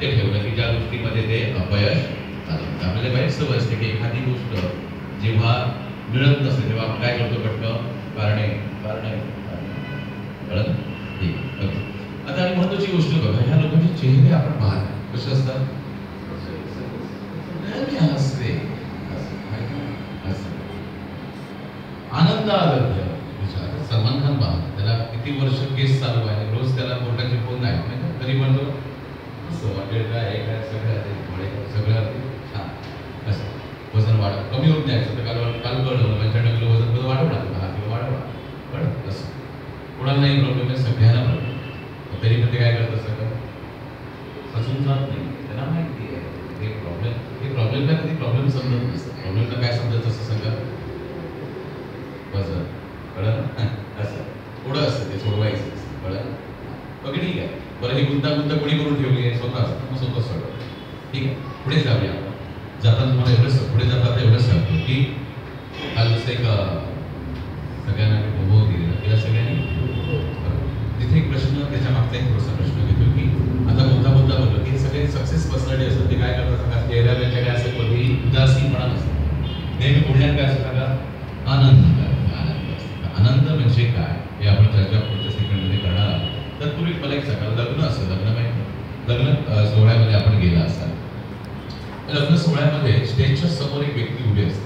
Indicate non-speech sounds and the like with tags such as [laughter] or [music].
ते ठेवलं की ज्या गोष्टीमध्ये ते अपयश आलं. त्यामध्ये बरेच सवय असते की एखादी गोष्ट जेव्हा मिळत नसते तेव्हा आपण काय करतो पटकन? कारणे कारणे कळत ठीक आता आणि महत्वाची गोष्ट बघा ह्या लोकांचे चेहरे आपण पाहत कसे असतात? हसते. आनंद आनंद विचार. सलमान खान पहा त्याला किती वर्ष केस चालू आहे? रोज त्याला कोर्टाचे फोन नाही. तरी म्हणतो असं काय हे काय सगळं ते थोडे सगळं छान. असं वजन वाढव. कमी होत नाही असं तर काल काल कळलं पंच्याण्णव किलो वजन थोडं वाढवणार दहा किलो वाढवणार पण असं कोणालाही प्रॉब्लेम आहे सगळ्यांना प्रॉब्लेम तरी पण ते काय करतं सगळं? फसून जात नाही. त्यांना माहिती आहे हे प्रॉब्लेम हे प्रॉब्लेमला कधी प्रॉब्लेम समजत नसतं. प्रॉब्लेमला काय समजत असतं सगळं? वजन. कळलं [laughs] असं. थोडं असतं ते सोडवायचं असतं. कळलं ओके ठीक आहे. बरं ही गुंतागुंत कोणी करून ठेवली आहे? स्वतः मग स्वतः सोडव ठीक आहे? पुढे जाऊया. जाताना तुम्हाला एवढंच पुढे जाता एवढंच सांगतो की काल जसं एक सगळ्यांना मी दिलेला तिला सगळ्यांनी तिथे एक प्रश्न त्याच्या मागचा एक थोडासा प्रश्न घेतो की आता बोलता बोलता बोलतो की सगळे सक्सेस पर्सनॅलिटी असतात. ते काय करतात? सांगा चेहऱ्या काय असं कधी उदासीनपणा नसतो. नेहमी बोलण्यात काय असतं सांगा आनंद आनंद असतो. आनंद म्हणजे काय हे आपण चर्चा पुढच्या सेकंडमध्ये करणार आहोत तत्पूर्वी मला एक सांगा लग्न असतं लग्न माहिती लग्न अं, सोहळ्यामध्ये आपण गेला असाल लग्न सोहळ्यामध्ये स्टेजच्या समोर एक व्यक्ती उभी असते